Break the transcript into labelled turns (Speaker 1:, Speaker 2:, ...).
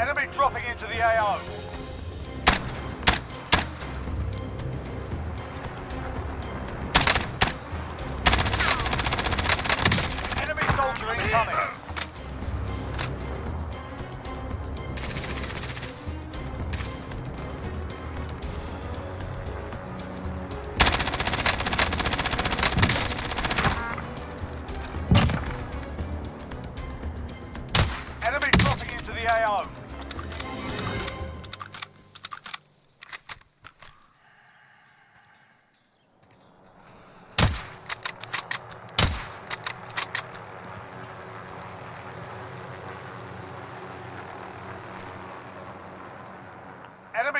Speaker 1: Enemy dropping into the AO. Enemy soldier incoming. Enemy dropping into the AO. Enemy